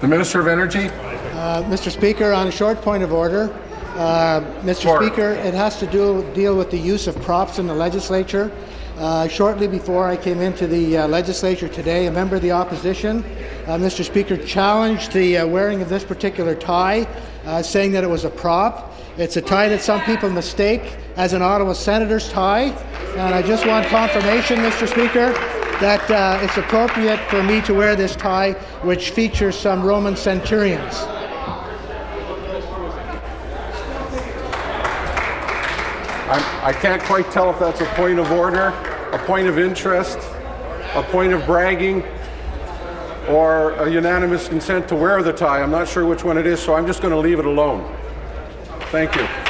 The Minister of Energy. Uh, Mr. Speaker, on a short point of order, uh, Mr. Order. Speaker, it has to do deal with the use of props in the legislature. Uh, shortly before I came into the uh, legislature today, a member of the opposition, uh, Mr. Speaker, challenged the uh, wearing of this particular tie, uh, saying that it was a prop. It's a tie that some people mistake as an Ottawa Senator's tie, and I just want confirmation, Mr. Speaker, that it's appropriate for me to wear this tie, which features some Roman centurions. I'm, I can't quite tell if that's a point of order, a point of interest, a point of bragging, or a unanimous consent to wear the tie. I'm not sure which one it is, so I'm just going to leave it alone. Thank you.